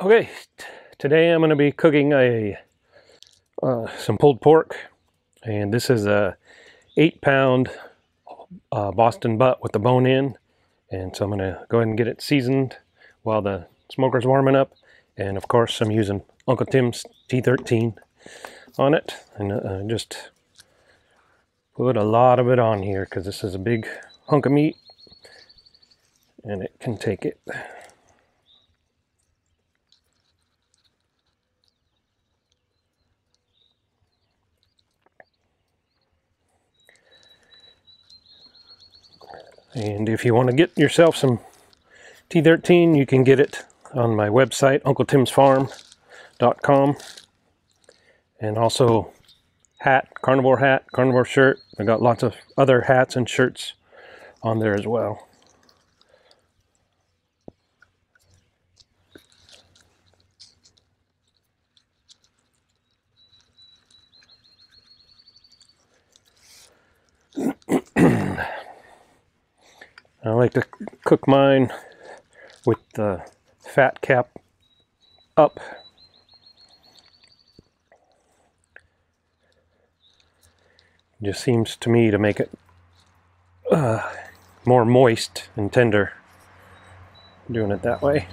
Okay, today I'm going to be cooking a uh, some pulled pork, and this is a eight pound uh, Boston butt with the bone in, and so I'm going to go ahead and get it seasoned while the smoker's warming up, and of course I'm using Uncle Tim's T13 on it, and uh, just put a lot of it on here because this is a big hunk of meat, and it can take it. And if you want to get yourself some T13, you can get it on my website, uncletimsfarm.com. And also hat, carnivore hat, carnivore shirt. I got lots of other hats and shirts on there as well. I like to cook mine with the fat cap up. Just seems to me to make it uh, more moist and tender doing it that way.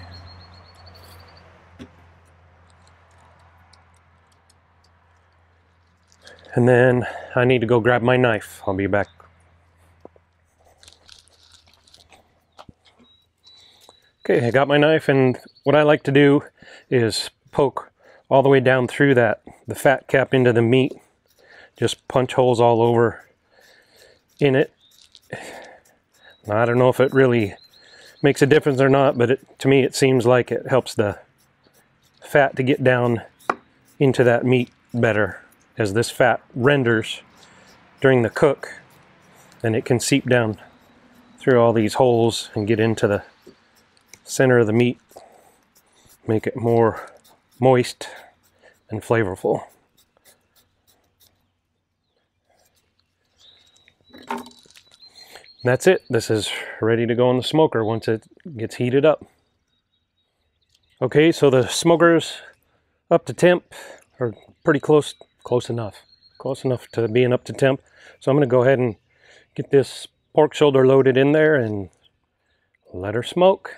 And then I need to go grab my knife. I'll be back Okay, I got my knife and what I like to do is poke all the way down through that, the fat cap into the meat. Just punch holes all over in it. Now, I don't know if it really makes a difference or not, but it, to me it seems like it helps the fat to get down into that meat better as this fat renders during the cook then it can seep down through all these holes and get into the center of the meat, make it more moist and flavorful. that's it. This is ready to go in the smoker once it gets heated up. Okay, so the smoker's up to temp, or pretty close, close enough. Close enough to being up to temp. So I'm going to go ahead and get this pork shoulder loaded in there and let her smoke.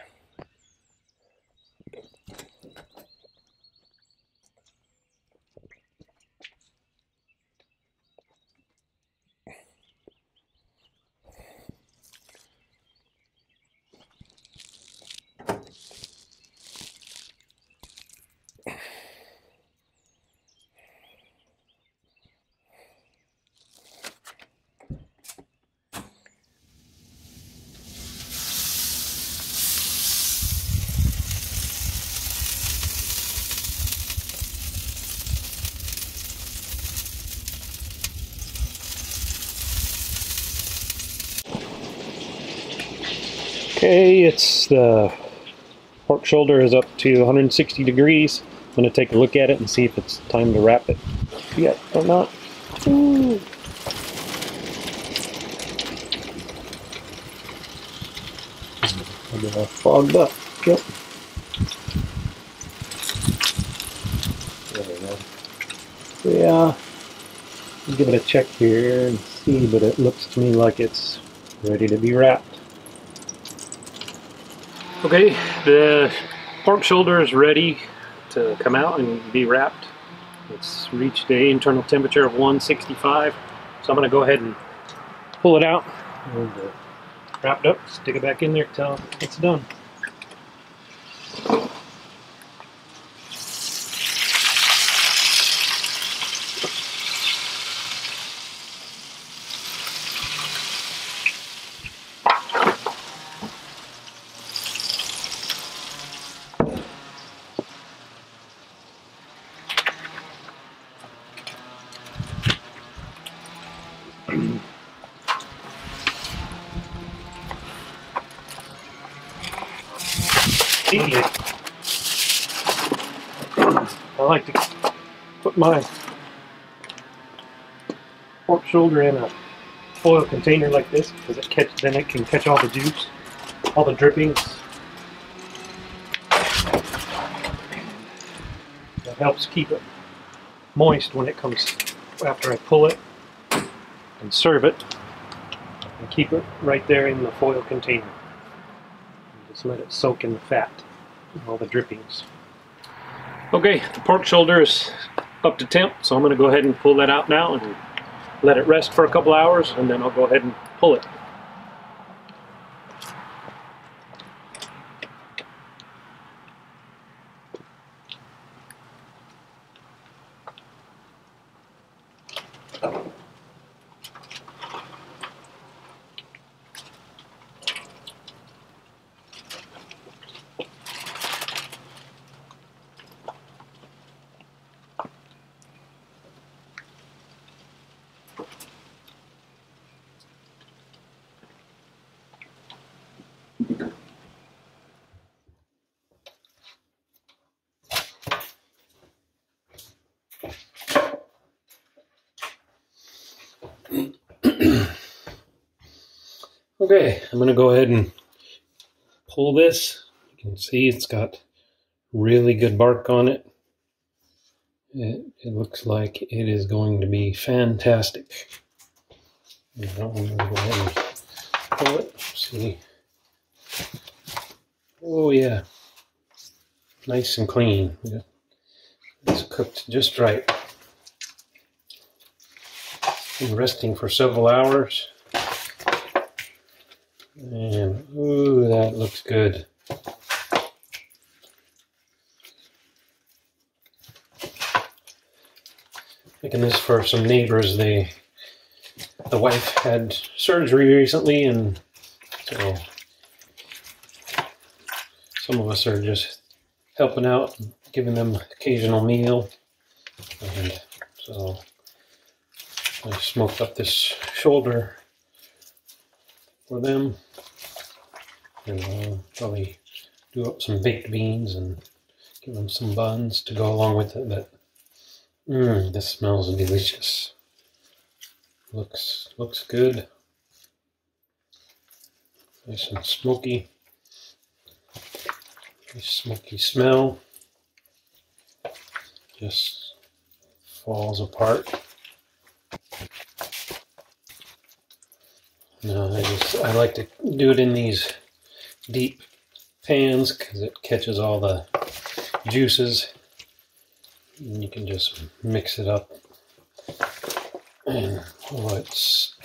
Okay, it's the pork shoulder is up to 160 degrees. I'm going to take a look at it and see if it's time to wrap it yet or not. Ooh. I fogged up. Yep. There we go. So yeah, I'll give it a check here and see, but it looks to me like it's ready to be wrapped. Okay, the pork shoulder is ready to come out and be wrapped. It's reached a internal temperature of 165. So I'm going to go ahead and pull it out and wrap it up, stick it back in there till it's done. Like to put my pork shoulder in a foil container like this because it catch then it can catch all the juice, all the drippings. That helps keep it moist when it comes after I pull it and serve it and keep it right there in the foil container. And just let it soak in the fat and all the drippings. Okay, the pork shoulder is up to temp, so I'm going to go ahead and pull that out now and let it rest for a couple hours and then I'll go ahead and pull it. Okay, I'm going to go ahead and pull this. You can see it's got really good bark on it. It, it looks like it is going to be fantastic. I'm going to go ahead and pull it. See. Oh yeah. Nice and clean. It's cooked just right. Been resting for several hours. And ooh, that looks good. Making this for some neighbors. They, the wife had surgery recently, and so some of us are just helping out, giving them occasional meal, and so I smoked up this shoulder for them. And I'll probably do up some baked beans and give them some buns to go along with it. But mmm, this smells delicious. Looks looks good. Nice and smoky. Nice smoky smell. Just falls apart. No, I just I like to do it in these deep pans because it catches all the juices. And you can just mix it up, and it's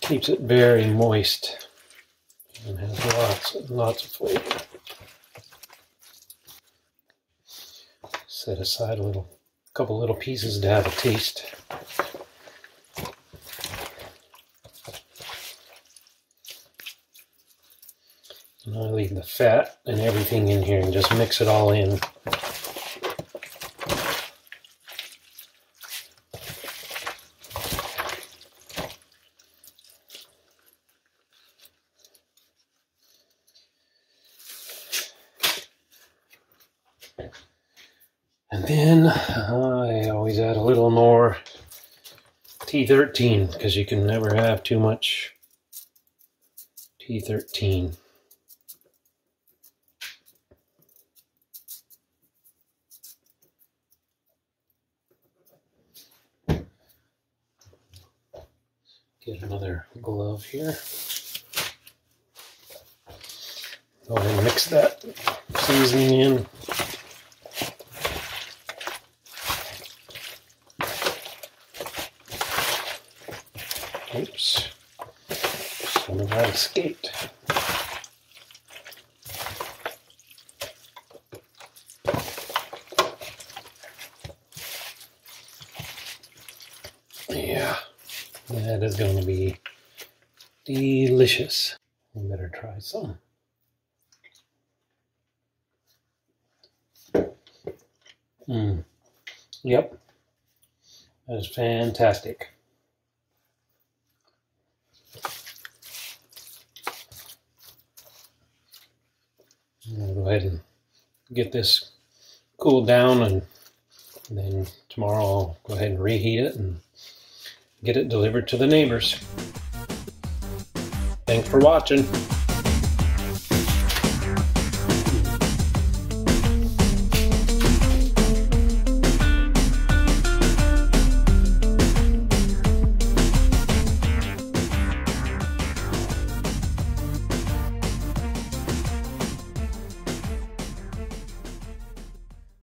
keeps it very moist and has lots and lots of flavor. Set aside a little, couple little pieces to have a taste. And I leave the fat and everything in here and just mix it all in. And then I always add a little more T13 because you can never have too much T13. Get another glove here. Go ahead and mix that seasoning in. Oops. Some of that escaped. Yeah. That is going to be delicious. We better try some. Mmm. Yep. That is fantastic. I'm going to go ahead and get this cooled down and then tomorrow I'll go ahead and reheat it and get it delivered to the neighbors. Thanks for watching.